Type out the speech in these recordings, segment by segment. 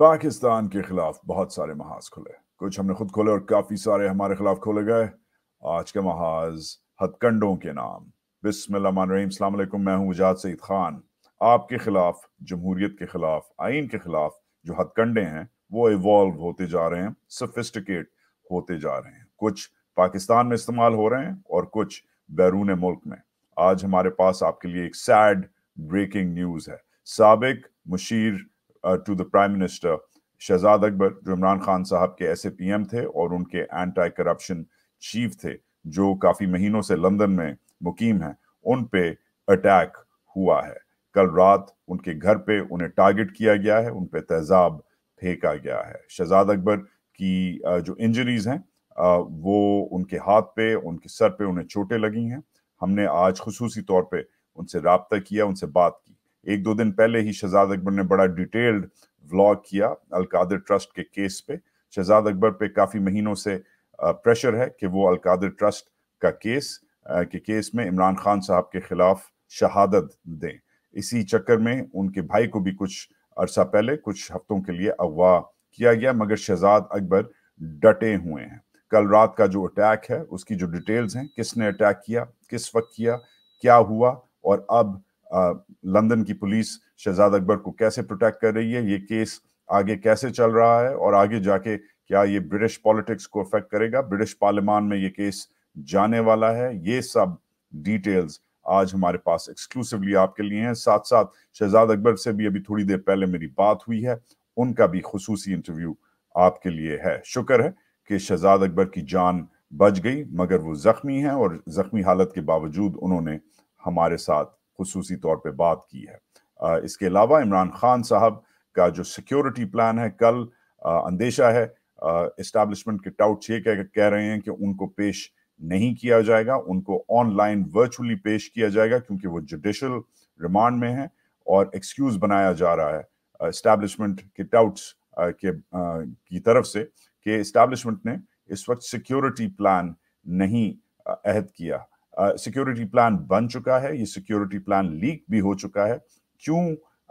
पाकिस्तान के खिलाफ बहुत सारे महाज खुले कुछ हमने खुद खोले और काफ़ी सारे हमारे खिलाफ खोले गए आज के महाज हथकंडों के नाम बिस्मिल्लाम मैं हूँ उजाद सईद खान आपके खिलाफ जमहूरियत के खिलाफ आइन के खिलाफ जो हथकंडे हैं वो इवॉल्व होते जा रहे हैं सोफिस्टिकेट होते जा रहे हैं कुछ पाकिस्तान में इस्तेमाल हो रहे हैं और कुछ बैरून मुल्क में आज हमारे पास आपके लिए एक सैड ब्रेकिंग न्यूज़ है सबक Musheer to the prime minister Shahzad Akbar जो इमरान खान साहब के एस पी एम थे और उनके एंटी करप्शन चीफ थे, जो काफ़ी महीनों से लंदन में मुकीम हैं, उन पे अटैक हुआ है। कल रात उनके घर पे उन्हें टारगेट किया गया है, उन पे तेजाब फेंका गया है। शहजाद अकबर की जो इंजरीज हैं वो उनके हाथ पे, उनके सर पे उन्हें चोटें लगी हैं। हमने आज खसूसी तौर पे उनसे रबता किया, उनसे बात की। एक दो दिन पहले ही शहजाद अकबर ने बड़ा डिटेल्ड व्लॉग किया अलकादर ट्रस्ट के केस पे। शहजाद अकबर पे काफ़ी महीनों से प्रेशर है कि वो अलकादर ट्रस्ट का केस के केस में इमरान खान साहब के खिलाफ शहादत दें। इसी चक्कर में उनके भाई को भी कुछ अरसा पहले, कुछ हफ्तों के लिए अगवा किया गया, मगर शहजाद अकबर डटे हुए हैं। कल रात का जो अटैक है, उसकी जो डिटेल्स हैं, किसने अटैक किया, किस वक्त किया, क्या हुआ, और अब लंदन की पुलिस शहजाद अकबर को कैसे प्रोटेक्ट कर रही है? ये केस आगे कैसे चल रहा है? और आगे जाके क्या ये ब्रिटिश पॉलिटिक्स को अफेक्ट करेगा? ब्रिटिश पार्लियामान में ये केस जाने वाला है। ये सब डिटेल्स आज हमारे पास एक्सक्लूसिवली आपके लिए हैं। साथ साथ शहजाद अकबर से भी अभी थोड़ी देर पहले मेरी बात हुई है। उनका भी खसूसी इंटरव्यू आपके लिए है। शुक्र है कि शहजाद अकबर की जान बच गई, मगर वो जख्मी हैं और जख्मी हालत के बावजूद उन्होंने हमारे साथ खसूसी तौर पर बात की है। इसके अलावा इमरान खान साहब का जो सिक्योरिटी प्लान है कल अंदेशा है इस्टेब्लिशमेंट के टाउट ये कह, कह रहे हैं कि उनको पेश नहीं किया जाएगा उनको ऑनलाइन वर्चुअली पेश किया जाएगा क्योंकि वो जुडिशल रिमांड में है और एक्सक्यूज बनाया जा रहा है इस्टेब्लिशमेंट के टाउट्स के की तरफ़ से कि इस्टेब्लिशमेंट ने इस वक्त सिक्योरिटी प्लान नहीं अहद किया। सिक्योरिटी प्लान बन चुका है ये सिक्योरिटी प्लान लीक भी हो चुका है। क्यों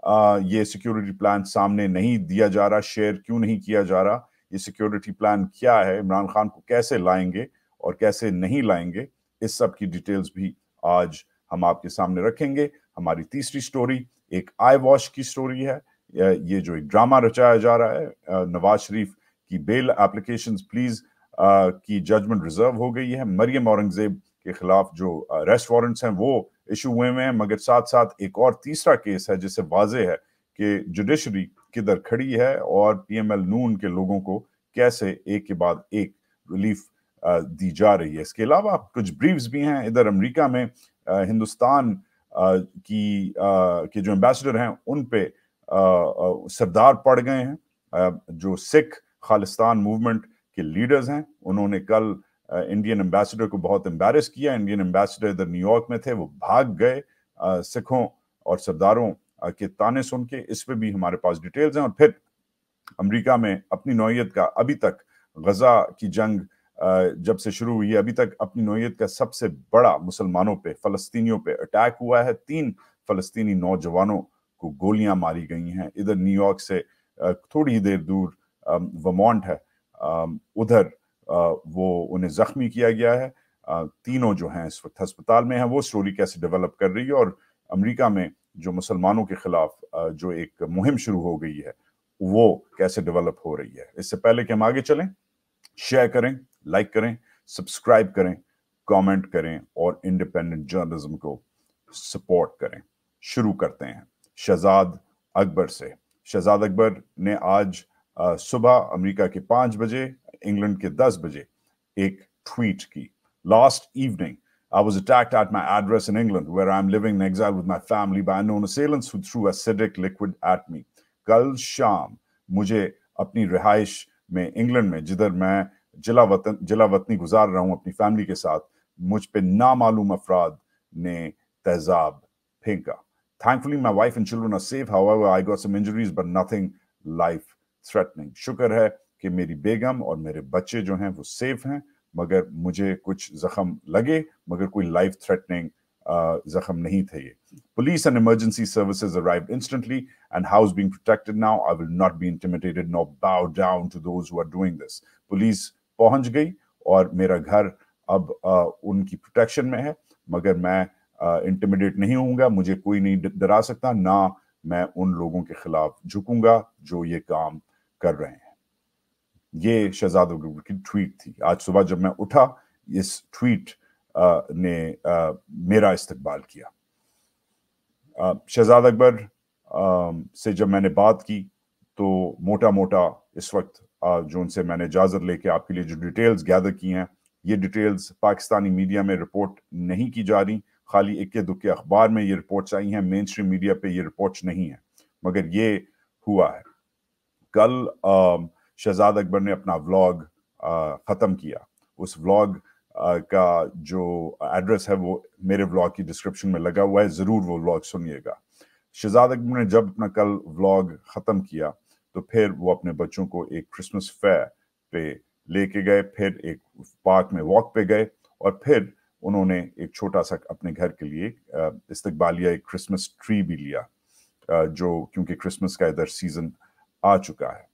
uh, ये सिक्योरिटी प्लान सामने नहीं दिया जा रहा शेयर क्यों नहीं किया जा रहा? ये सिक्योरिटी प्लान क्या है? इमरान खान को कैसे लाएँगे और कैसे नहीं लाएँगे? इस सब की डिटेल्स भी आज हम आपके सामने रखेंगे। हमारी तीसरी स्टोरी एक आई वॉश की स्टोरी है। ये जो एक ड्रामा रचाया जा रहा है नवाज़ शरीफ की बेल एप्लीकेशन प्लीज़ की जजमेंट रिज़र्व हो गई है। मरियम औरंगज़ेब के खिलाफ जो अरेस्ट वारंट्स हैं, वो इशू हुए हुए हैं, मगर साथ साथ एक और तीसरा केस है, जिससे वाजे है कि जुडिशरी किधर खड़ी है और पीएमएल नून के लोगों को कैसे एक के बाद एक रिलीफ दी जा रही है। इसके अलावा कुछ ब्रीफ्स भी हैं, इधर अमेरिका में हिंदुस्तान की के जो एम्बेसडर हैं, उन पे सरदार पड़ गए हैं। जो सिख खालिस्तान मूवमेंट के लीडर्स हैं, उन्होंने कल इंडियन एम्बेसडर को बहुत एम्बेरस किया। इंडियन एम्बेसडर इधर न्यूयॉर्क में थे, वो भाग गए सिखों और सरदारों के ताने सुन के। इस पर भी हमारे पास डिटेल्स हैं और फिर अमेरिका में अपनी नौयत का अभी तक गजा की जंग जब से शुरू हुई है, अभी तक अपनी नौयत का सबसे बड़ा मुसलमानों पे, फलस्तीनियों पे अटैक हुआ है। तीन फलस्तीनी नौजवानों को गोलियाँ मारी गई हैं। इधर न्यूयॉर्क से थोड़ी ही देर दूर वमॉन्ट है। उधर वो उन्हें जख्मी किया गया है। तीनों जो हैं इस वक्त अस्पताल में हैं, वो स्टोरी कैसे डेवलप कर रही है और अमेरिका में जो मुसलमानों के खिलाफ जो एक मुहिम शुरू हो गई है, वो कैसे डेवलप हो रही है। इससे पहले कि हम आगे चलें शेयर करें लाइक करें सब्सक्राइब करें कमेंट करें और इंडिपेंडेंट जर्नलिज्म को सपोर्ट करें। शुरू करते हैं। शहजाद अकबर से। शहजाद अकबर ने आज सुबह अमेरिका के पाँच बजे इंग्लैंड के दस बजे एक ट्वीट की। Last evening I was attacked at my address in England where I'm living in exile with my family, by unknown assailants who threw acidic liquid at कल शाम मुझे अपनी रिहाइश में इंग्लैंड में जिधर मैं जिला वतन जिला वतनी गुजार रहा हूँ अपनी फैमिली के साथ मुझ पर नामालूम अफराद ने तेजाब फेंका। Thankfully my wife and children are safe how I got some injuries but nothing life threatening. शुक्र है कि मेरी बेगम और मेरे बच्चे जो हैं वो सेफ़ हैं मगर मुझे कुछ जख्म लगे मगर कोई लाइफ थ्रेटनिंग जख्म नहीं थे ये police and emergency services arrived instantly and house being protected now I will not be intimidated no bow down to those who are doing this police पहुँच गई और मेरा घर अब uh, उनकी प्रोटेक्शन में है मगर मैं इंटिमिडेट uh, नहीं होऊँगा मुझे कोई नहीं डरा सकता ना मैं उन लोगों के खिलाफ झुकूँगा जो ये काम कर रहे हैं। ये शहजाद की ट्वीट थी। आज सुबह जब मैं उठा, इस ट्वीट ने मेरा इस्तकबाल किया। शहजाद अकबर से जब मैंने बात की तो मोटा मोटा इस वक्त जो उनसे मैंने इजाज़त लेके आपके लिए जो डिटेल्स गैदर की हैं, ये डिटेल्स पाकिस्तानी मीडिया में रिपोर्ट नहीं की जा रही। खाली इक्के दुक्के अखबार में ये रिपोर्ट्स आई हैं मेन स्ट्रीम मीडिया पे ये रिपोर्ट्स नहीं है। मगर ये हुआ है। कल शहजाद अकबर ने अपना व्लॉग ख़त्म किया। उस व्लॉग का जो एड्रेस है वो मेरे व्लॉग की डिस्क्रिप्शन में लगा हुआ है, ज़रूर वो व्लॉग सुनिएगा। शहजाद अकबर ने जब अपना कल व्लॉग ख़त्म किया तो फिर वो अपने बच्चों को एक क्रिसमस फेयर पे लेके गए, फिर एक पार्क में वॉक पे गए और फिर उन्होंने एक छोटा सा अपने घर के लिए इस्तकबालिया एक क्रिसमस ट्री भी लिया जो क्योंकि क्रिसमस का इधर सीज़न आ चुका है।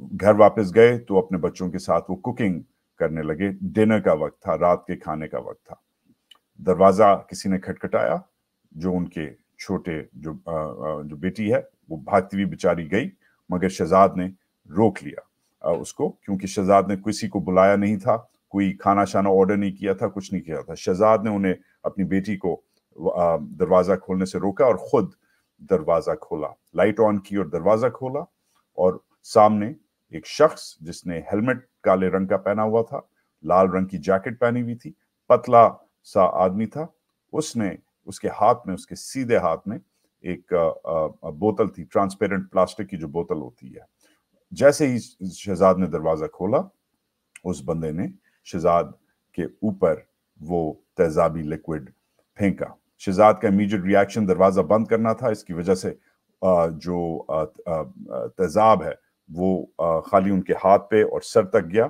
घर वापस गए तो अपने बच्चों के साथ वो कुकिंग करने लगे। डिनर का वक्त था, रात के खाने का वक्त था। दरवाज़ा किसी ने खटखटाया, जो उनके छोटे, जो जो बेटी है, वो भागती हुई बेचारी गई, मगर शहजाद ने रोक लिया। उसको, क्योंकि शहजाद ने किसी को बुलाया नहीं था, कोई खाना शाना ऑर्डर नहीं किया था, कुछ नहीं किया था। शहजाद ने उन्हें अपनी बेटी को दरवाज़ा खोलने से रोका और खुद दरवाज़ा खोला। लाइट ऑन की और दरवाज़ा खोला और सामने एक शख्स जिसने हेलमेट काले रंग का पहना हुआ था, लाल रंग की जैकेट पहनी हुई थी, पतला सा आदमी था, उसने उसके हाथ में, उसके सीधे हाथ में एक बोतल थी ट्रांसपेरेंट प्लास्टिक की जो बोतल होती है। जैसे ही शहजाद ने दरवाज़ा खोला, उस बंदे ने शहजाद के ऊपर वो तेजाबी लिक्विड फेंका। शहजाद का इमीडिएट रिएक्शन दरवाज़ा बंद करना था, इसकी वजह से जो तेजाब है, वो खाली उनके हाथ पे और सर तक गया।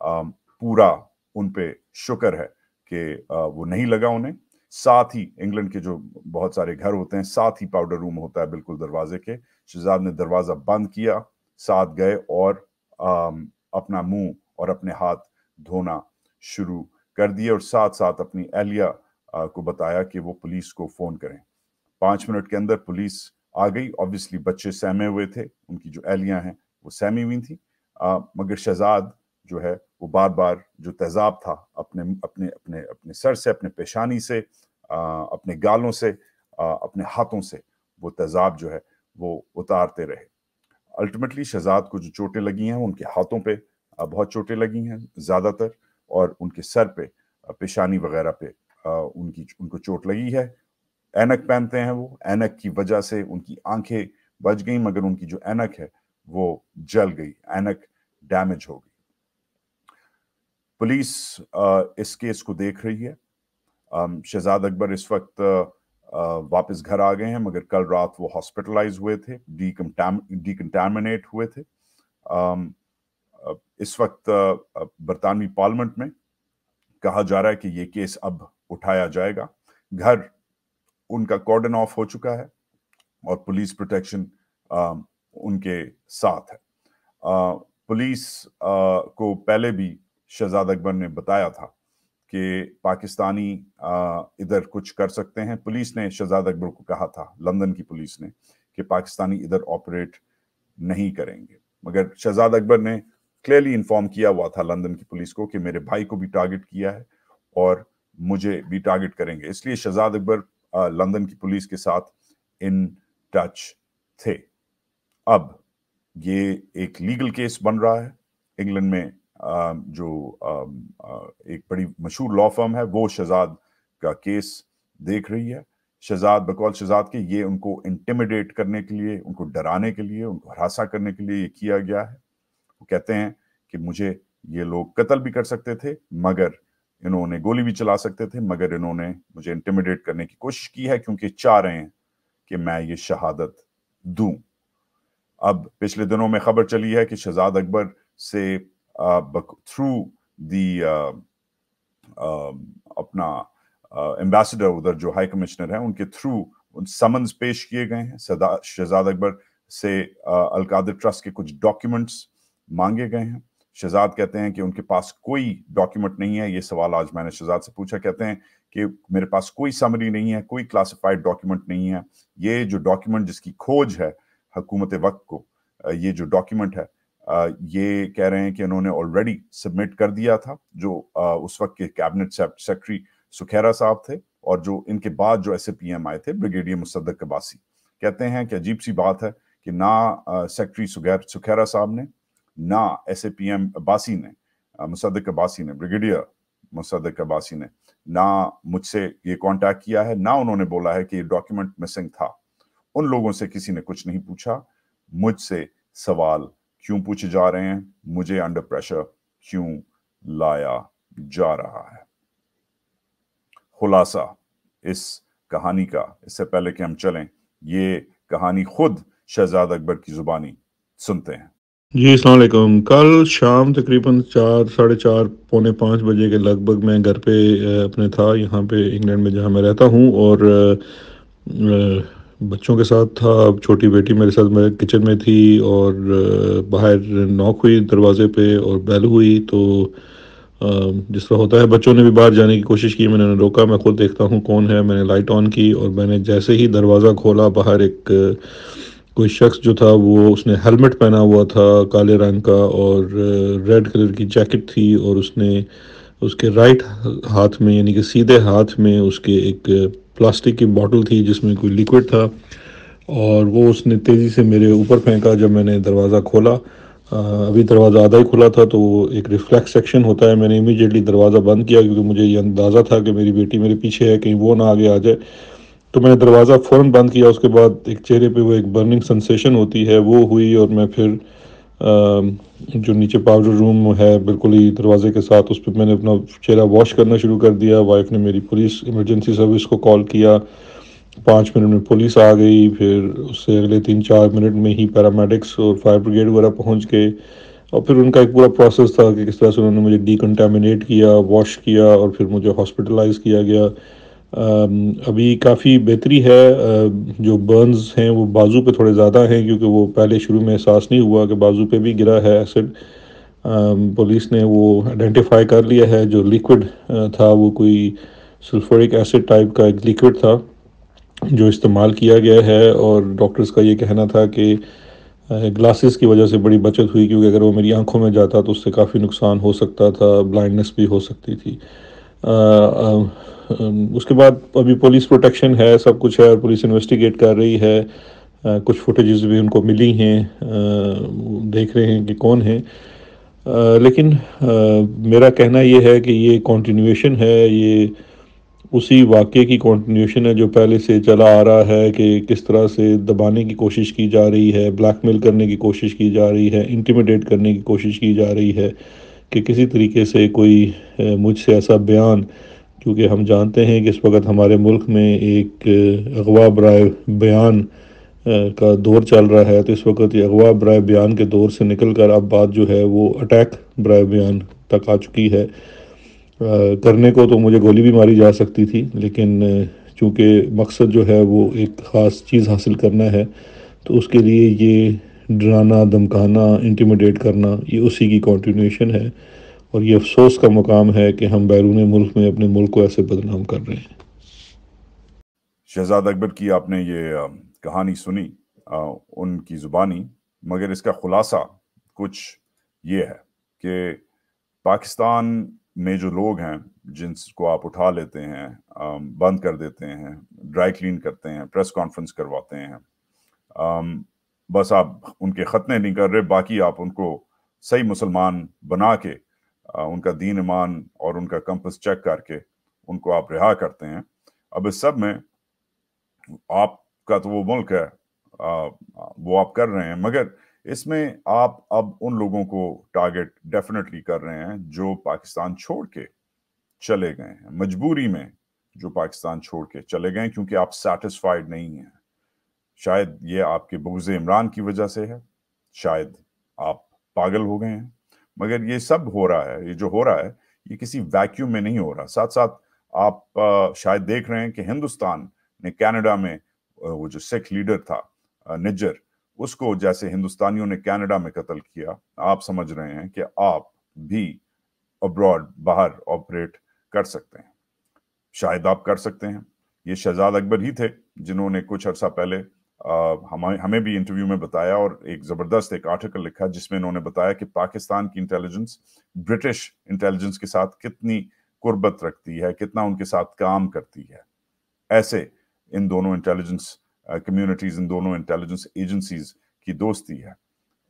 पूरा उन पे शुक्र है कि वो नहीं लगा उन्हें। साथ ही इंग्लैंड के जो बहुत सारे घर होते हैं, साथ ही पाउडर रूम होता है बिल्कुल दरवाजे के। शहजाद ने दरवाज़ा बंद किया, साथ गए और अपना मुँह और अपने हाथ धोना शुरू कर दिए और साथ साथ अपनी एहलिया को बताया कि वो पुलिस को फ़ोन करें। पाँच मिनट के अंदर पुलिस आ गई। ऑब्वियसली बच्चे सहमे हुए थे। उनकी जो एहलियाँ हैं वो सहमी हुई थी। आ, मगर शहजाद जो है वो बार बार जो तेजाब था अपने अपने अपने अपने सर से अपने पेशानी से आ, अपने गालों से आ, अपने हाथों से वो तेजाब जो है वो उतारते रहे। अल्टीमेटली शहजाद को जो चोटें लगी हैं उनके हाथों पे बहुत चोटें लगी हैं ज़्यादातर और उनके सर पे पेशानी वगैरह पे उनकी, उनको चोट लगी है। एनक पहनते हैं वो। एनक की वजह से उनकी आँखें बच गई, मगर उनकी जो एनक है, वो जल गई। एनक डैमेज हो गई। पुलिस इस केस को देख रही है। शहजाद अकबर इस वक्त वापस घर आ गए हैं, मगर कल रात वो हॉस्पिटलाइज हुए थे डीकंटामिनेट हुए थे। इस वक्त बरतानवी पार्लियामेंट में कहा जा रहा है कि ये केस अब उठाया जाएगा। घर उनका कॉर्डन ऑफ़ हो चुका है और पुलिस प्रोटेक्शन उनके साथ है। पुलिस को पहले भी शहजाद अकबर ने बताया था कि पाकिस्तानी इधर कुछ कर सकते हैं। पुलिस ने, शहजाद अकबर को कहा था, लंदन की पुलिस ने, कि पाकिस्तानी इधर ऑपरेट नहीं करेंगे। मगर शहजाद अकबर ने क्लियरली इन्फॉर्म किया हुआ था लंदन की पुलिस को कि मेरे भाई को भी टारगेट किया है और मुझे भी टारगेट करेंगे। इसलिए शहजाद अकबर लंदन की पुलिस के साथ इन टच थे। अब ये एक लीगल केस बन रहा है। इंग्लैंड में जो एक बड़ी मशहूर लॉ फर्म है, वो शहजाद का केस देख रही है। शहजाद, बकौल शहजाद के, ये उनको इंटिमिडेट करने के लिए, उनको डराने के लिए, उनको हरासा करने के लिए ये किया गया है। वो कहते हैं कि मुझे ये लोग कत्ल भी कर सकते थे, मगर इन्होंने गोली भी चला सकते थे, मगर इन्होंने मुझे इंटिमिडेट करने की कोशिश की है क्योंकि चाह रहे हैं कि मैं ये शहादत दूँ। अब पिछले दिनों में खबर चली है कि शहजाद अकबर से थ्रू दी अपना एम्बेसडर उधर जो हाई कमिश्नर है, उनके थ्रू उन समन्स पेश किए गए हैं। शहजाद अकबर से अलकादर ट्रस्ट के कुछ डॉक्यूमेंट्स मांगे गए हैं। शहजाद कहते हैं कि उनके पास कोई डॉक्यूमेंट नहीं है। ये सवाल आज मैंने शहजाद से पूछा। कहते हैं कि मेरे पास कोई समरी नहीं है, कोई क्लासिफाइड डॉक्यूमेंट नहीं है। ये जो डॉक्यूमेंट जिसकी खोज है हुकूमत वक्त को ये जो डॉक्यूमेंट है ये कह रहे हैं कि उन्होंने ऑलरेडी सबमिट कर दिया था, जो उस वक्त के कैबिनेट सेक्रेटरी सुखेरा साहब थे और जो इनके बाद जो ऐसे एस आए थे ब्रिगेडियर मुसद्दक कबासी कहते हैं कि अजीब सी बात है कि ना सेक्रेटरी सुखेरा साहब ने ना S A P M Abbasi ने मुसद अब्बासी ने, ब्रिगेडियर मुसद अब्बासी ने ना मुझसे ये कांटेक्ट किया है, ना उन्होंने बोला है कि ये डॉक्यूमेंट मिसिंग था। उन लोगों से किसी ने कुछ नहीं पूछा। मुझसे सवाल क्यों पूछे जा रहे हैं? मुझे अंडर प्रेशर क्यों लाया जा रहा है? खुलासा इस कहानी का, इससे पहले कि हम चलें, ये कहानी खुद शहजाद अकबर की जुबानी सुनते हैं। जी अलैक्म कल शाम तकरीबन चार, साढ़े चार, पौने पाँच बजे के लगभग मैं घर पे अपने था, यहाँ पे इंग्लैंड में जहाँ मैं रहता हूँ और बच्चों के साथ था। छोटी बेटी मेरे साथ मेरे किचन में थी और बाहर नॉक हुई दरवाज़े पे और बैल हुई। तो जिस तरह होता है, बच्चों ने भी बाहर जाने की कोशिश की, मैंने रोका। मैं खुद देखता हूँ कौन है। मैंने लाइट ऑन की और मैंने जैसे ही दरवाज़ा खोला, बाहर एक कोई शख्स जो था, वो उसने हेलमेट पहना हुआ था काले रंग का और रेड कलर की जैकेट थी और उसने उसके राइट हाथ में, यानी कि सीधे हाथ में उसके एक प्लास्टिक की बोतल थी जिसमें कोई लिक्विड था और वो उसने तेज़ी से मेरे ऊपर फेंका जब मैंने दरवाज़ा खोला। अभी दरवाज़ा आधा ही खुला था तो एक रिफ्लेक्स सेक्शन होता है। मैंने इमीडिएटली दरवाज़ा बंद किया क्योंकि मुझे ये अंदाज़ा था कि मेरी बेटी मेरे पीछे है, कहीं वो ना आगे आ जाए। तो मैंने दरवाज़ा फ़ौर बंद किया उसके बाद एक चेहरे पे वो एक बर्निंग सेंसेशन होती है वो हुई और मैं फिर आ, जो नीचे पाउडर रूम है बिल्कुल ही दरवाजे के साथ उस पर मैंने अपना चेहरा वॉश करना शुरू कर दिया। वाइफ ने मेरी पुलिस इमरजेंसी सर्विस को कॉल किया। पाँच मिनट में पुलिस आ गई फिर उससे अगले तीन चार मिनट में ही पैरामेडिक्स और फायर ब्रिगेड वगैरह पहुँच गए। और फिर उनका एक पूरा प्रोसेस था कि किस तरह से उन्होंने मुझे डिकन्टामिनेट किया वॉश किया और फिर मुझे हॉस्पिटलाइज किया गया। अभी काफ़ी बेहतरी है जो बर्न्स हैं वो बाजू पे थोड़े ज़्यादा हैं क्योंकि वो पहले शुरू में एहसास नहीं हुआ कि बाजू पे भी गिरा है एसिड पुलिस ने वो आइडेंटिफाई कर लिया है, जो लिक्विड था वो कोई सल्फरिक एसिड टाइप का एक लिक्विड था, जो इस्तेमाल किया गया है और डॉक्टर्स का ये कहना था कि ग्लासेस की वजह से बड़ी बचत हुई क्योंकि अगर वो मेरी आँखों में जाता तो उससे काफ़ी नुकसान हो सकता था ब्लाइंडनेस भी हो सकती थी। उसके बाद अभी पुलिस प्रोटेक्शन है, सब कुछ है और पुलिस इन्वेस्टिगेट कर रही है। कुछ फुटेजेस भी उनको मिली हैं। देख रहे हैं कि कौन है। लेकिन मेरा कहना ये है कि ये कंटिन्यूएशन है, ये उसी वाक्य की कंटिन्यूएशन है जो पहले से चला आ रहा है कि किस तरह से दबाने की कोशिश की जा रही है ब्लैकमेल करने की कोशिश की जा रही है इंटिमिडेट करने की कोशिश की जा रही है कि किसी तरीके से कोई मुझसे ऐसा बयान क्योंकि हम जानते हैं कि इस वक्त हमारे मुल्क में एक अगवा बरए बयान का दौर चल रहा है। तो इस वक्त ये अगवा बरए बयान के दौर से निकल कर अब बात जो है वो अटैक बरए बयान तक आ चुकी है। करने को तो मुझे गोली भी मारी जा सकती थी, लेकिन चूँकि मकसद जो है वो एक ख़ास चीज़ हासिल करना है तो उसके लिए ये डराना, धमकाना इंटीमिडेट करना, ये उसी की कंटिन्यूशन है। और ये अफसोस का मुकाम है कि हम बैरून मुल्क में अपने मुल्क को ऐसे बदनाम कर रहे हैं। शहजाद अकबर की आपने ये कहानी सुनी उनकी ज़ुबानी, मगर इसका खुलासा कुछ ये है कि पाकिस्तान में जो लोग हैं, जिनको आप उठा लेते हैं बंद कर देते हैं, ड्राई क्लीन करते हैं, प्रेस कॉन्फ्रेंस करवाते हैं बस आप उनके ख़तने नहीं कर रहे, बाकी आप उनको सही मुसलमान बना के उनका दीन ईमान और उनका कंपस चेक करके उनको आप रिहा करते हैं। अब इस सब में आपका तो वो मुल्क है वो आप कर रहे हैं, मगर इसमें आप अब उन लोगों को टारगेट डेफिनेटली कर रहे हैं जो पाकिस्तान छोड़ के चले गए हैं। मजबूरी में जो पाकिस्तान छोड़ के चले गए क्योंकि आप सेटिस्फाइड नहीं हैं। शायद ये आपके बुगज इमरान की वजह से है, शायद आप पागल हो गए हैं। मगर ये सब हो रहा है, ये जो हो रहा है, ये किसी वैक्यूम में नहीं हो रहा। साथ साथ आप शायद देख रहे हैं कि हिंदुस्तान ने कनाडा में वो जो सिख लीडर था निज्जर, उसको जैसे हिंदुस्तानियों ने कनाडा में कत्ल किया, आप समझ रहे हैं कि आप भी अब्रॉड बाहर ऑपरेट कर सकते हैं। शायद आप कर सकते हैं। ये शहजाद अकबर ही थे, जिन्होंने कुछ अर्सा पहले हमें हमें भी इंटरव्यू में बताया और एक ज़बरदस्त एक आर्टिकल लिखा जिसमें इन्होंने बताया कि पाकिस्तान की इंटेलिजेंस ब्रिटिश इंटेलिजेंस के साथ कितनी कुर्बत रखती है, कितना उनके साथ काम करती है। ऐसे इन दोनों इंटेलिजेंस कम्युनिटीज इन दोनों इंटेलिजेंस एजेंसीज की दोस्ती है।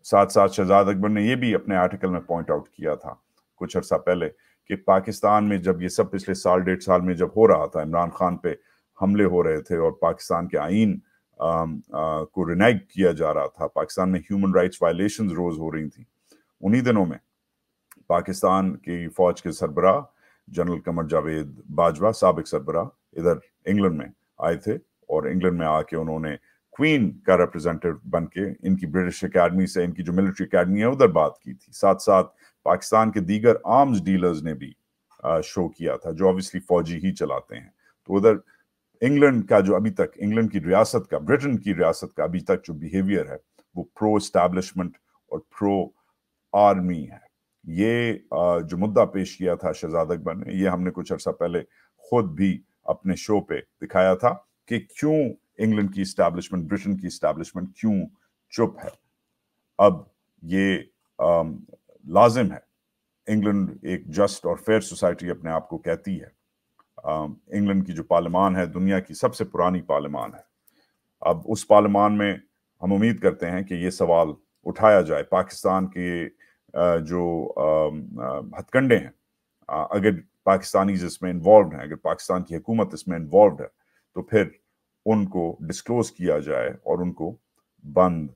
साथ साथ शहजाद अकबर ने यह भी अपने आर्टिकल में पॉइंट आउट किया था कुछ अर्सा पहले कि पाकिस्तान में जब ये सब पिछले साल, डेढ़ साल में जब हो रहा था, इमरान खान पे हमले हो रहे थे और पाकिस्तान के आइन को रिनाइग किया जा रहा था। पाकिस्तान में ह्यूमन राइट्स वायलेशन रोज हो रही थी। उन्हीं दिनों में पाकिस्तान की फौज के सरबरा जनरल कमर जावेद बाजवा, सबक सरबरा इधर इंग्लैंड में आए थे और इंग्लैंड में आके उन्होंने क्वीन का रिप्रेजेंटेटिव बन के इनकी ब्रिटिश अकेडमी से इनकी जो मिलिट्री अकेडमी है, उधर बात की थी। साथ साथ पाकिस्तान के दीगर आर्म्स डीलर्स ने भी शो किया था, जो ऑब्वियसली फौजी ही चलाते हैं। तो उधर इंग्लैंड का जो अभी तक इंग्लैंड की रियासत का ब्रिटेन की रियासत का अभी तक जो बिहेवियर है, वो प्रो एस्टैब्लिशमेंट और प्रो आर्मी है। ये जो मुद्दा पेश किया था शहजाद अकबर ने, ये हमने कुछ अर्सा पहले खुद भी अपने शो पे दिखाया था कि क्यों इंग्लैंड की स्टैब्लिशमेंट ब्रिटेन की स्टैब्लिशमेंट क्यों चुप है। अब ये लाजिम है। इंग्लैंड एक जस्ट और फेयर सोसाइटी अपने आप को कहती है। इंग्लैंड की जो पार्लियामान है, दुनिया की सबसे पुरानी पार्लियामान है। अब उस पार्लियामान में हम उम्मीद करते हैं कि ये सवाल उठाया जाए। पाकिस्तान के जो हथकंडे हैं अगर पाकिस्तानी इसमें इन्वॉल्व हैं, अगर पाकिस्तान की हुकूमत इसमें इन्वॉल्व है तो फिर उनको डिस्क्लोज किया जाए और उनको बंद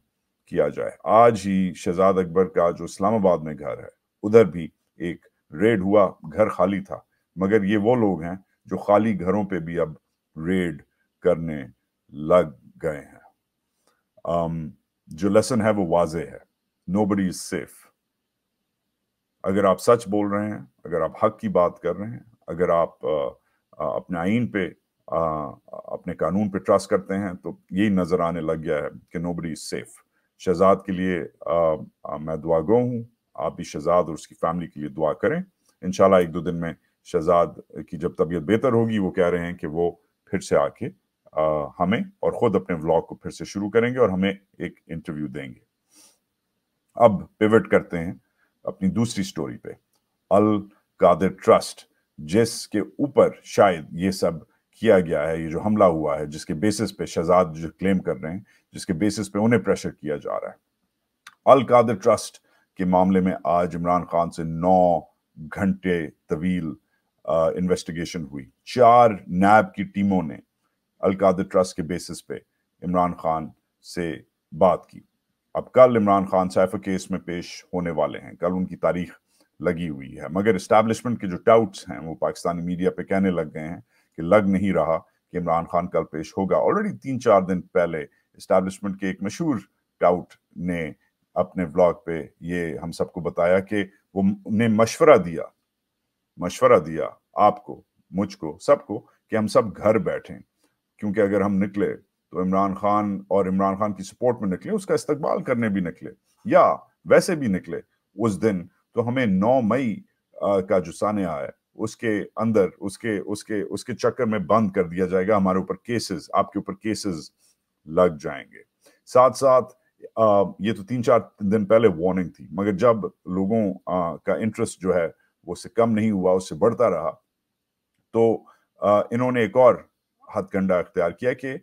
किया जाए। आज ही शहजाद अकबर का जो इस्लामाबाद में घर है, उधर भी एक रेड हुआ, घर खाली था, मगर ये वो लोग हैं जो खाली घरों पे भी अब रेड करने लग गए हैं। Um, जो लेसन है वो वाजे है। नो बडी इज़ सेफ़ अगर आप सच बोल रहे हैं अगर आप हक की बात कर रहे हैं अगर आप आ, आ, अपने आइन पे आ, अपने कानून पे ट्रस्ट करते हैं तो यही नज़र आने लग गया है कि nobody is safe Shahzad के लिए आ, आ, मैं दुआ गो हूँ। आप भी शहजाद और उसकी फैमिली के लिए दुआ करें। इनशाला एक दो दिन में शहजाद की जब तबीयत बेहतर होगी, वो कह रहे हैं कि वो फिर से आके हमें और खुद अपने व्लॉग को फिर से शुरू करेंगे और हमें एक इंटरव्यू देंगे। अब पिवट करते हैं अपनी दूसरी स्टोरी पे। अल कादिर ट्रस्ट जिसके ऊपर शायद ये सब किया गया है, ये जो हमला हुआ है, जिसके बेसिस पे शहजाद जो क्लेम कर रहे हैं, जिसके बेसिस पे उन्हें प्रेशर किया जा रहा है। अल कादिर ट्रस्ट के मामले में आज इमरान खान से नौ घंटे तवील इन्वेस्टिगेशन हुई। चार नैब की टीमों ने अलकादर ट्रस्ट के बेसिस पे इमरान खान से बात की। अब कल इमरान खान सैफ केस में पेश होने वाले हैं। कल उनकी तारीख लगी हुई है। मगर इस्टेब्लिशमेंट के जो डाउट्स हैं, वो पाकिस्तानी मीडिया पे कहने लग गए हैं कि लग नहीं रहा कि इमरान खान कल पेश होगा। ऑलरेडी तीन चार दिन पहले इस्टेब्लिशमेंट के एक मशहूर डाउट ने अपने ब्लॉग पे ये हम सबको बताया कि वो ने मशवरा दिया मशवरा दिया आपको मुझको सबको कि हम सब घर बैठें। क्योंकि अगर हम निकले तो इमरान खान और इमरान खान की सपोर्ट में निकले उसका इस्तकबाल करने भी निकले। या वैसे भी निकले उस दिन तो हमें 9 मई का जो सानिया है उसके अंदर उसके उसके उसके चक्कर में बंद कर दिया जाएगा। हमारे ऊपर केसेस आपके ऊपर केसेस लग जाएँगे। साथ साथ आ, ये तो तीन चार दिन पहले वार्निंग थी मगर जब लोगों आ, का इंटरेस्ट जो है उससे कम नहीं हुआ, उससे बढ़ता रहा। तो इन्होंने एक और हथकंडा अख्तियार किया कि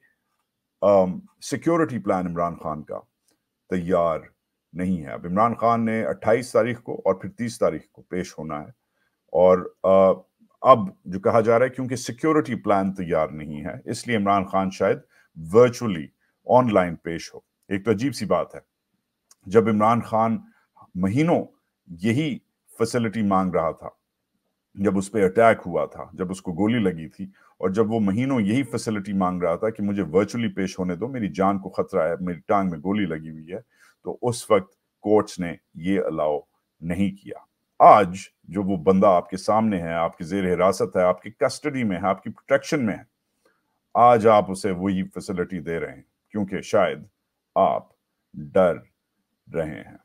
सिक्योरिटी प्लान इमरान खान का तैयार नहीं है। अब इमरान खान ने 28 तारीख को और फिर 30 तारीख को पेश होना है और अब जो कहा जा रहा है क्योंकि सिक्योरिटी प्लान तैयार नहीं है, इसलिए इमरान खान शायद वर्चुअली ऑनलाइन पेश हो। एक तो अजीब सी बात है, जब इमरान खान महीनों यही फैसिलिटी मांग रहा था। जब उस पर अटैक हुआ था, जब उसको गोली लगी थी और जब वो महीनों यही फैसिलिटी मांग रहा था कि मुझे वर्चुअली पेश होने दो, मेरी जान को खतरा है, मेरी टांग में गोली लगी हुई है तो उस वक्त कोर्ट्स ने ये अलाउ नहीं किया। आज जो वो बंदा आपके सामने है, आपकी जेर हिरासत है, आपकी कस्टडी में है, आपकी प्रोटेक्शन में है, आज आप उसे वही फैसिलिटी दे रहे हैं, क्योंकि शायद आप डर रहे हैं।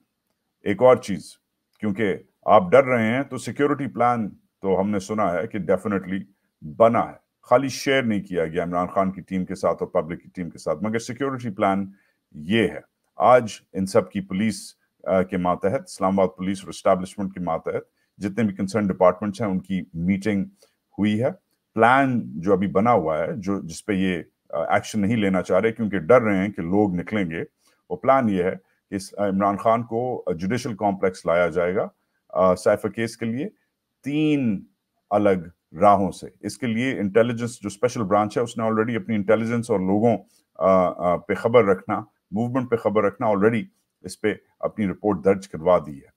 एक और चीज़, क्योंकि आप डर रहे हैं तो सिक्योरिटी प्लान तो हमने सुना है कि डेफिनेटली बना है। खाली शेयर नहीं किया गया इमरान खान की टीम के साथ और पब्लिक की टीम के साथ, मगर सिक्योरिटी प्लान ये है। आज इन सब की पुलिस के मातहत, इस्लामाबाद पुलिस और इस्टेब्लिशमेंट के मातहत जितने भी कंसर्न डिपार्टमेंट्स हैं, उनकी मीटिंग हुई है। प्लान जो अभी बना हुआ है, जो जिसपे ये एक्शन नहीं लेना चाह रहे, क्योंकि डर रहे हैं कि लोग निकलेंगे, वो प्लान ये है कि इमरान खान को जुडिशल कॉम्प्लेक्स लाया जाएगा। साइफर केस के लिए तीन अलग राहों से। इसके लिए इंटेलिजेंस जो स्पेशल ब्रांच है उसने ऑलरेडी अपनी इंटेलिजेंस और लोगों पे खबर रखना मूवमेंट पे खबर रखना ऑलरेडी इस पे अपनी रिपोर्ट दर्ज करवा दी है।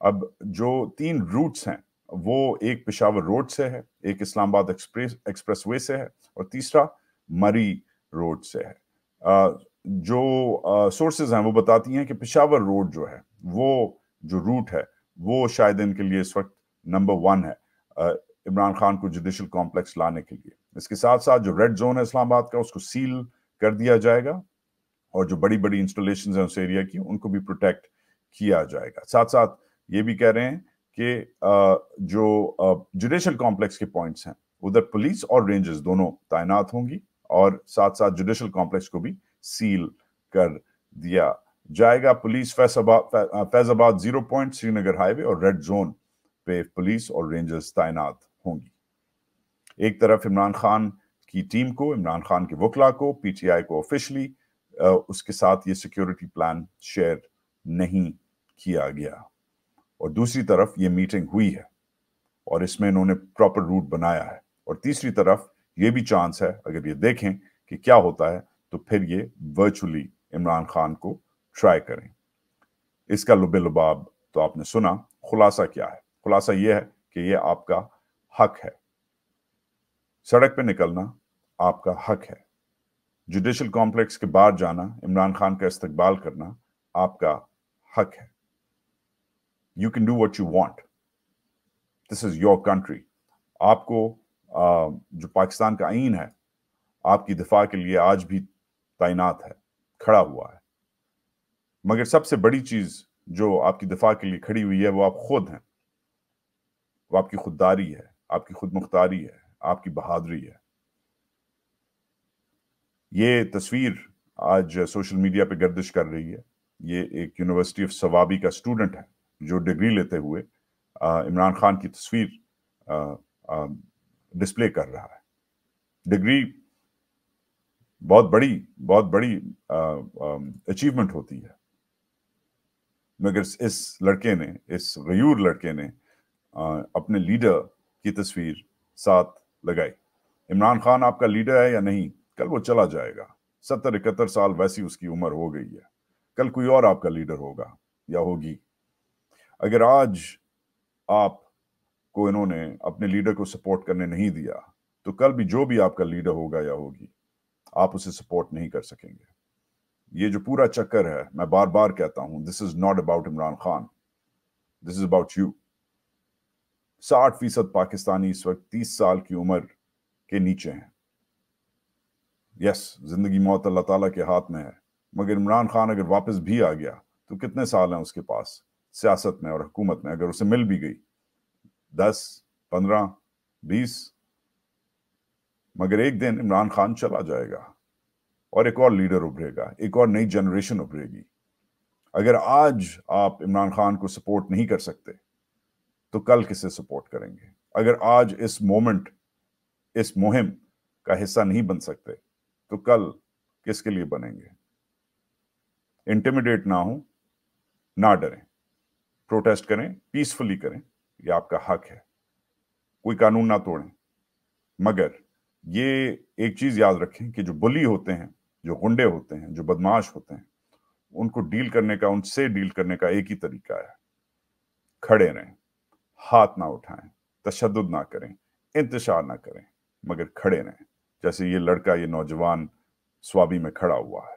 अब जो तीन रूट्स हैं वो एक पिशावर रोड से है एक इस्लामाबाद एक्सप्रेस एक्सप्रेस वे से है और तीसरा मरी रोड से है। आ, जो सोर्सेज हैं वो बताती हैं कि पिशावर रोड जो है वो जो रूट है वो शायद इनके लिए इस वक्त नंबर वन है इमरान खान को जुडिशल कॉम्प्लेक्स लाने के लिए। इसके साथ साथ जो रेड जोन है इस्लामाबाद का, उसको सील कर दिया जाएगा और जो बड़ी बड़ी इंस्टॉलेशन है उस एरिया की, उनको भी प्रोटेक्ट किया जाएगा। साथ साथ ये भी कह रहे हैं कि जो जुडिशल कॉम्प्लेक्स के पॉइंट्स हैं, उधर पुलिस और रेंजर्स दोनों तैनात होंगी और साथ साथ जुडिशल कॉम्प्लेक्स को भी सील कर दिया जाएगा police Faizabad zero point Srinagar highway और रेड जोन पे पुलिस और रेंजर्स तैनात होंगी। एक तरफ़ इमरान खान की टीम को, इमरान खान के वकला को, पीटीआई को ऑफिशियली उसके साथ ये सिक्योरिटी प्लान शेयर नहीं किया गया। और दूसरी तरफ़ ये मीटिंग हुई है और इसमें इन्होंने प्रॉपर रूट बनाया है। और तीसरी तरफ़ ये भी चांस है, अगर ये देखें कि क्या होता है तो फिर ये वर्चुअली इमरान खान को ट्राई करें। इसका लुबे लुबाब तो आपने सुना, खुलासा क्या है? खुलासा यह है कि यह आपका हक है। सड़क पे निकलना आपका हक है। जुडिशल कॉम्प्लेक्स के बाहर जाना, इमरान खान का इस्तकबाल करना आपका हक है। You can do what you want this is your country आपको जो पाकिस्तान का आइन है, आपकी दिफा के लिए आज भी तैनात है, खड़ा हुआ है। मगर सबसे बड़ी चीज़ जो आपकी दिफा के लिए खड़ी हुई है, वो आप खुद हैं। वो आपकी खुददारी है, आपकी खुद मुख्तारी है, आपकी बहादुरी है। ये तस्वीर आज सोशल मीडिया पे गर्दिश कर रही है। ये एक यूनिवर्सिटी ऑफ़ सवाबी का स्टूडेंट है, जो डिग्री लेते हुए इमरान खान की तस्वीर डिस्प्ले कर रहा है। डिग्री बहुत बड़ी बहुत बड़ी अचीवमेंट होती है। मगर इस लड़के ने, इस गयूर लड़के ने अपने लीडर की तस्वीर साथ लगाई। इमरान खान आपका लीडर है या नहीं? कल वो चला जाएगा। सत्तर इकहत्तर साल वैसी उसकी उम्र हो गई है। कल कोई और आपका लीडर होगा या होगी? अगर आज आप को इन्होंने अपने लीडर को सपोर्ट करने नहीं दिया तो कल भी जो भी आपका लीडर होगा या होगी, आप उसे सपोर्ट नहीं कर सकेंगे। ये जो पूरा चक्कर है, मैं बार बार कहता हूँ this is not about Imran Khan this is about you साठ फ़ीसद पाकिस्तानी इस वक्त तीस साल की उम्र के नीचे हैं। यस ज़िंदगी मौत अल्लाह ताला के हाथ में है, मगर इमरान खान अगर वापस भी आ गया तो कितने साल हैं उसके पास, सियासत में और हुकूमत में, अगर उसे मिल भी गई? दस, पंद्रह, बीस, मगर एक दिन इमरान खान चला जाएगा। और एक और लीडर उभरेगा, एक और नई जनरेशन उभरेगी। अगर आज आप इमरान खान को सपोर्ट नहीं कर सकते तो कल किसे सपोर्ट करेंगे? अगर आज इस मोमेंट इस मुहिम का हिस्सा नहीं बन सकते तो कल किसके लिए बनेंगे? इंटिमिडेट ना हो, ना डरें। प्रोटेस्ट करें पीसफुली करें, ये आपका हक है। कोई कानून ना तोड़ें। मगर ये एक चीज़ याद रखें कि जो बुली होते हैं जो गुंडे होते हैं, जो बदमाश होते हैं, उनको डील करने का, उनसे डील करने का एक ही तरीका है। खड़े रहें, हाथ ना उठाएँ तशद ना करें, इंतज़ार ना करें, मगर खड़े रहें। जैसे ये लड़का, ये नौजवान स्वाबी में खड़ा हुआ है।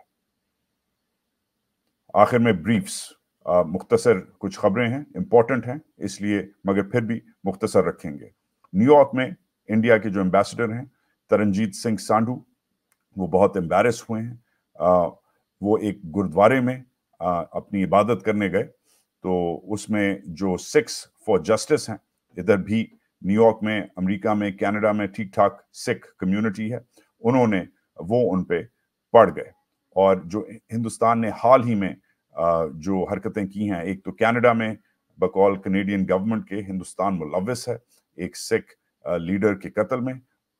आखिर में ब्रीफ्स मुख्तसर कुछ खबरें हैं इंपॉर्टेंट हैं, इसलिए, मगर फिर भी मुख्तसर रखेंगे। न्यूयॉर्क में इंडिया के जो एम्बेसडर हैं, तरनजीत सिंह सांडू वो बहुत एम्बेरस हुए हैं। वो एक गुरुद्वारे में अपनी इबादत करने गए। तो उसमें जो सिक्स फॉर जस्टिस हैं, इधर भी न्यूयॉर्क में, अमेरिका में कनाडा में ठीक ठाक सिख कम्युनिटी है, उन्होंने वो उन पे पड़ गए। और जो हिंदुस्तान ने हाल ही में जो हरकतें की हैं, एक तो कनाडा में बकौल कनेडियन गवर्नमेंट के हिंदुस्तान मुलविस है, एक सिख लीडर के कत्ल में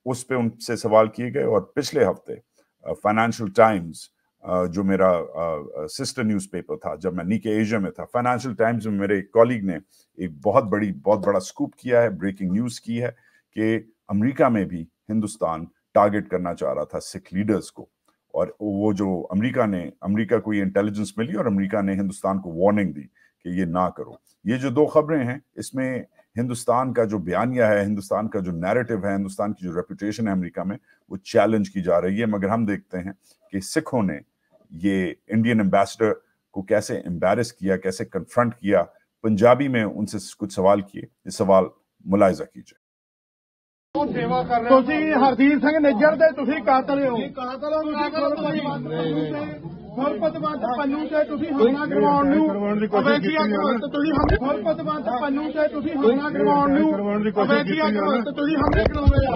उस पर उनसे सवाल किए गए और पिछले हफ़्ते फाइनेंशियल टाइम्स जो मेरा सिस्टर न्यूज़पेपर था, जब मैं नीके एशिया में था फाइनेंशियल टाइम्स में मेरे कॉलीग ने एक बहुत बड़ी, बहुत बड़ा स्कूप किया है ब्रेकिंग न्यूज़ की है कि अमेरिका में भी हिंदुस्तान टारगेट करना चाह रहा था सिख लीडर्स को। और वो जो अमेरिका ने, अमेरिका को ये इंटेलिजेंस मिली और अमेरिका ने हिंदुस्तान को वार्निंग दी कि ये ना करो। ये जो दो खबरें हैं, इसमें हिंदुस्तान का जो बयानिया है हिंदुस्तान का जो नैरेटिव है हिंदुस्तान की जो रेपुटेशन है अमेरिका में वो चैलेंज की जा रही है मगर हम देखते हैं कि सिखों ने ये इंडियन एम्बेसडर को कैसे एम्बेरस किया कैसे कन्फ्रंट किया पंजाबी में उनसे कुछ सवाल किए ये सवाल मुलायजा कीजिए ਤੁਸੀਂ ਹਰਦੀਪ ਸਿੰਘ ਨਿੱਜਰ ਦੇ ਤੁਸੀਂ ਕਾਤਲ ਹੋ ਗੁਰਪਤਵੰਤ ਪੰਨੂ ਤੇ ਤੁਸੀਂ ਹਮਲਾ ਕਰਵਾਉਣ ਨੂੰ ਅਵੇਖੀਆ ਕਰਵੰਤ ਤੁਸੀਂ ਹਮਲੇ ਗੁਰਪਤਵੰਤ ਪੰਨੂ ਤੇ ਤੁਸੀਂ ਹਮਲਾ ਕਰਵਾਉਣ ਨੂੰ ਅਵੇਖੀਆ ਕਰਵੰਤ ਤੁਸੀਂ ਹਮਲੇ ਕਰਾਉਂਦੇ ਆ।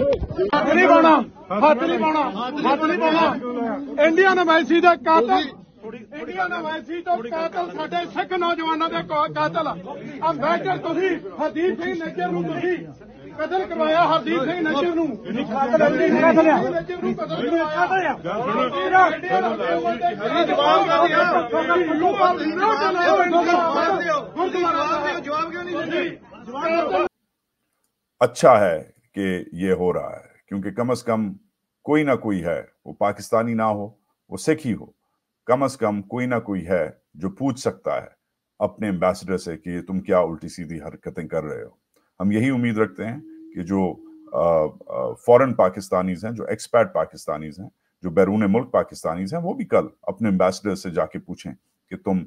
ਹੱਥ ਨਹੀਂ ਪਾਉਣਾ ਹੱਥ ਨਹੀਂ ਪਾਉਣਾ ਹੱਥ ਨਹੀਂ ਪਾਉਣਾ। ਇੰਡੀਅਨ ਐਮਬੈਸੀ ਦੇ ਕਾਤਲ ਇੰਡੀਅਨ ਐਮਬੈਸੀ ਤੋਂ ਕਾਤਲ ਸਾਡੇ ਸਿੱਖ ਨੌਜਵਾਨਾਂ ਦੇ ਕਾਤਲ ਅੰਬੈਸਡਰ ਤੁਸੀਂ ਹਰਦੀਪ ਸਿੰਘ ਨਿੱਜਰ ਨੂੰ ਤੁਸੀਂ ਕਤਲ ਕਰਵਾਇਆ ਹਰਦੀਪ ਸਿੰਘ ਨੱਜਰ ਨੂੰ ਕਤਲ ਨਹੀਂ ਕਤਲ ਆ ਨੱਜਰ ਨੂੰ ਕਤਲ ਕਰਵਾਇਆ ਜਵਾਬ अच्छा है कि ये हो रहा है क्योंकि कम अज कम कोई ना कोई है वो पाकिस्तानी ना हो वो सिख ही हो कम अज कम कोई ना कोई है जो पूछ सकता है अपने एम्बेसडर से कि तुम क्या उल्टी सीधी हरकतें कर रहे हो हम यही उम्मीद रखते हैं कि जो फॉरेन पाकिस्तानीज हैं, जो एक्सपर्ट पाकिस्तानीज हैं, जो बैरून मुल्क पाकिस्तानीज हैं, वो भी कल अपने एम्बेसडर से जाके पूछें कि तुम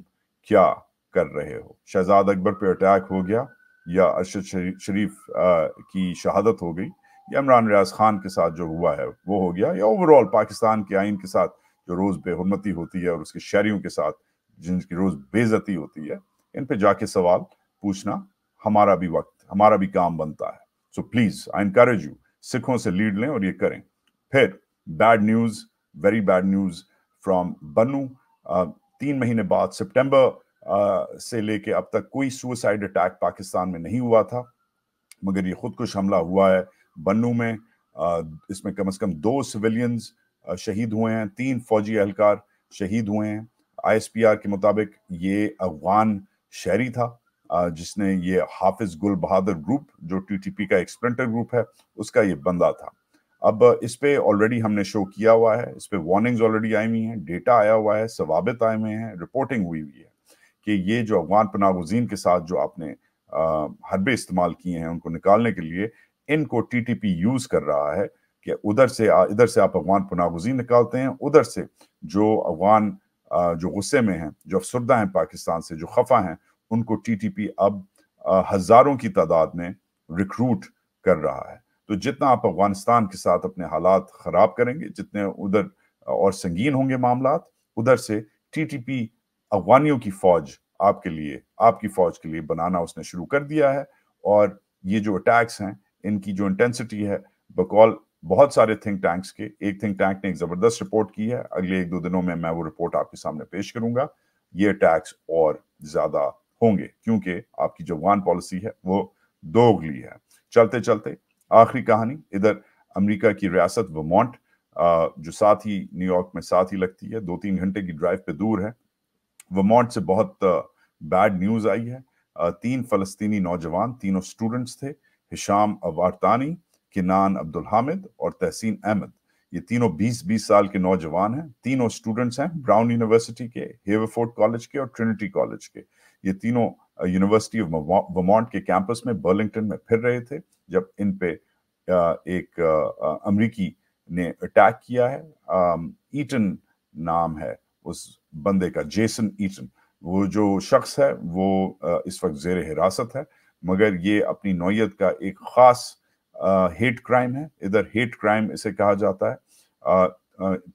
क्या कर रहे हो। शहजाद अकबर पे अटैक हो गया या अरशद शरीफ की शहादत हो गई या इमरान रियाज खान के साथ जो हुआ है, वो हो गया या ओवरऑल पाकिस्तान के आइन के साथ जो रोज बेहरमती होती है और उसके शहरियों के साथ जिनकी रोज बेजती होती है, इन पे जाके सवाल पूछना हमारा भी वक्त हमारा भी काम बनता है। So please I encourage you सिखों से लीड लें और ये करें। फिर bad news very bad news from Bannu तीन महीने बाद सितंबर से लेके अब तक कोई सुसाइड अटैक पाकिस्तान में नहीं हुआ था। मगर ये खुदकुश हमला हुआ है बन्नू में। इसमें कम से कम दो सिविलियंस शहीद हुए हैं। तीन फौजी एहलकार शहीद हुए हैं। आईएसपीआर के मुताबिक ये अफगान शहरी था। जिसने ये हाफिज गुल बहादुर ग्रुप, जो टीटीपी का एक स्प्रिंटर ग्रुप है, उसका ये बंदा था। अब इस पे ऑलरेडी हमने शो किया हुआ है, इस पे वार्निंग्स ऑलरेडी आई हुई हैं डेटा आया हुआ है, सवाबित आए हुए हैं रिपोर्टिंग हुई हुई है कि ये जो अफगान पनागुजीन के साथ जो आपने हरबे इस्तेमाल किए हैं उनको निकालने के लिए, इनको टीटीपी यूज़ कर रहा है कि उधर से इधर से आप अफगान पनागुजीन निकालते हैं, उधर से जो अफगान जो गुस्से में हैं, जो अफसरदा हैं पाकिस्तान से, जो खफा हैं उनको टीटीपी अब हज़ारों की तादाद में रिक्रूट कर रहा है। तो जितना आप अफ़गानिस्तान के साथ अपने हालात खराब करेंगे, जितने उधर और संगीन होंगे मामला उधर से टीटीपी अफगानियों की फौज आपके लिए, आपकी फौज के लिए बनाना उसने शुरू कर दिया है। और ये जो अटैक्स हैं, इनकी जो इंटेंसिटी है, बकौल बहुत सारे थिंक टैंक्स के, एक थिंक टैंक ने एक ज़बरदस्त रिपोर्ट की है। अगले एक दो दिनों में मैं वो रिपोर्ट आपके सामने पेश करूँगा। ये अटैक्स और ज़्यादा होंगे, क्योंकि आपकी जो वन पॉलिसी है, वो दोगली है। चलते चलते, आखिरी कहानी, इधर अमेरिका की रियासत वमोंट जो साथ ही न्यूयॉर्क में साथ ही लगती है दो तीन घंटे की ड्राइव पे दूर है। वमोंट से बहुत बैड न्यूज़ आई है। तीन फलस्तीनी नौजवान, तीनों स्टूडेंट्स थे, Hisham Awartani, Kinnan Abdul Hamid और तहसीन अहमद। ये तीनों 20-20 साल के नौजवान हैं। तीनों स्टूडेंट्स हैं ब्राउन यूनिवर्सिटी के हेवरफोर्ड कॉलेज के और ट्रिनिटी कॉलेज के। ये तीनों यूनिवर्सिटी ऑफ़ वमोंट के कैंपस में बर्लिंगटन में फिर रहे थे, जब इन पे एक अमरीकी ने अटैक किया है। ईटन नाम है उस बंदे का जेसन ईटन वो जो शख्स है, वो इस वक्त जेर हिरासत है, मगर ये अपनी नौयत का एक ख़ास हेट क्राइम है। इधर हेट क्राइम इसे कहा जाता है।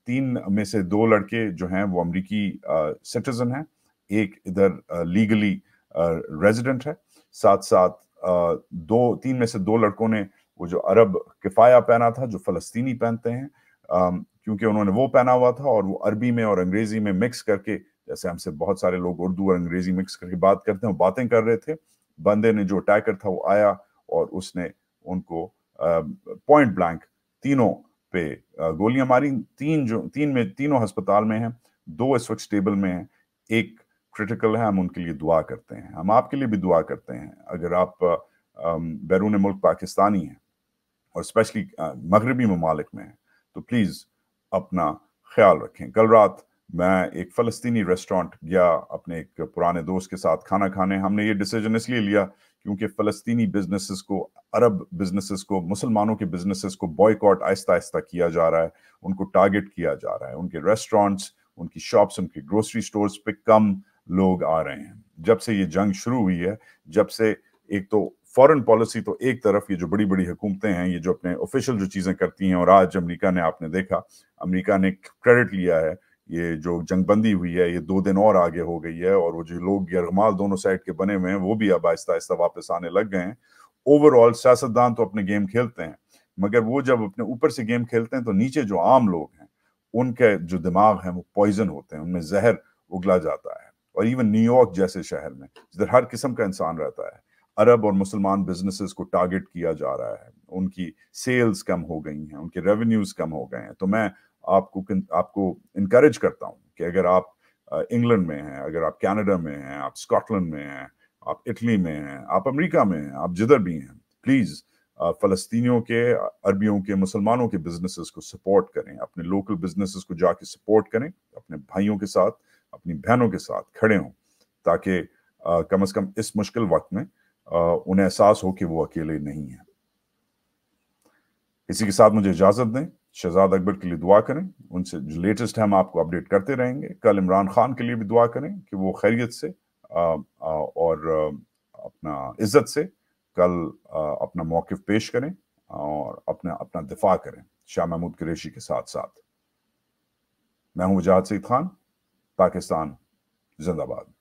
तीन में से दो लड़के जो हैं, वो अमरीकी सिटीजन हैं। एक इधर लीगली रेजिडेंट है। साथ साथ दो, तीन में से दो लड़कों ने वो जो अरब किफाया पहना था, जो फलस्तीनी पहनते हैं क्योंकि उन्होंने वो पहना हुआ था और वो अरबी में और अंग्रेज़ी में मिक्स करके, जैसे हमसे बहुत सारे लोग उर्दू और अंग्रेज़ी मिक्स करके बात करते हैं बातें कर रहे थे। बंदे ने जो अटैकर था, वो आया और उसने उनको पॉइंट ब्लैंक तीनों पे गोलियाँ मारी। तीन जो, तीन में, तीनों अस्पताल में हैं, दो इस वक्त स्टेबल में हैं, एक क्रिटिकल है, हम उनके लिए दुआ करते हैं। हम आपके लिए भी दुआ करते हैं। अगर आप बैरून मुल्क पाकिस्तानी हैं और स्पेशली मगरबी ममालिक में हैं तो प्लीज़ अपना ख्याल रखें। कल रात मैं एक फ़लस्तीनी रेस्टोरेंट गया, अपने एक पुराने दोस्त के साथ खाना खाने। हमने ये डिसीज़न इसलिए लिया क्योंकि फ़लस्तीनी बिजनेसेस को, अरब बिजनेसेस को, मुसलमानों के बिजनेसेस को बॉयकॉट आहिस्ता आहिस्ता किया जा रहा है, उनको टारगेट किया जा रहा है। उनके रेस्टोरेंट्स उनकी शॉप्स उनके ग्रोसरी स्टोर्स पे कम लोग आ रहे हैं। जब से ये जंग शुरू हुई है, जब से एक तो फॉरेन पॉलिसी तो एक तरफ़, ये जो बड़ी बड़ी हुकूमतें हैं, ये जो अपने ऑफिशियल जो चीज़ें करती हैं, और आज अमेरिका ने, आपने देखा, अमेरिका ने क्रेडिट लिया है ये जो जंगबंदी हुई है, ये दो दिन और आगे हो गई है और वो जो लोग यरगमाल दोनों साइड के बने हुए हैं, वो भी अब आहिस्ता आहिस्ता वापस आने लग गए हैं। ओवरऑल सियासतदान तो अपने गेम खेलते हैं, मगर वो जब अपने ऊपर से गेम खेलते हैं तो नीचे जो आम लोग हैं, उनके जो दिमाग हैं, वो पॉइजन होते हैं, उनमें जहर उगला जाता है। और इवन न्यूयॉर्क जैसे शहर में, जिधर हर किस्म का इंसान रहता है, अरब और मुसलमान बिजनेसेस को टारगेट किया जा रहा है, उनकी सेल्स कम हो गई हैं, उनके रेवेन्यूज कम हो गए हैं। तो मैं आपको आपको इनक्रेज करता हूँ कि अगर आप इंग्लैंड में हैं अगर आप कनाडा में हैं आप स्कॉटलैंड में हैं आप इटली में हैं आप अमेरिका में हैं आप जिधर भी हैं प्लीज़ फ़लस्तीनियों के अरबियों के मुसलमानों के बिजनेसेस को सपोर्ट करें अपने लोकल बिजनेसेस को जाके सपोर्ट करें अपने भाइयों के साथ अपनी बहनों के साथ खड़े हों ताकि कम अज़ कम इस मुश्किल वक्त में आ, उन्हें एहसास हो कि वो अकेले नहीं है। इसी के साथ मुझे इजाज़त दें। शहजाद अकबर के लिए दुआ करें। उनसे जो लेटेस्ट है हम आपको अपडेट करते रहेंगे। कल इमरान खान के लिए भी दुआ करें कि वो खैरियत से आ, आ, और अपना इज़्ज़त से कल आ, अपना मौकफ पेश करें और अपना अपना दिफा करें शाह महमूद कुरेशी के साथ साथ। मैं हूँ वजाहत सईद खान पाकिस्तान जिंदाबाद।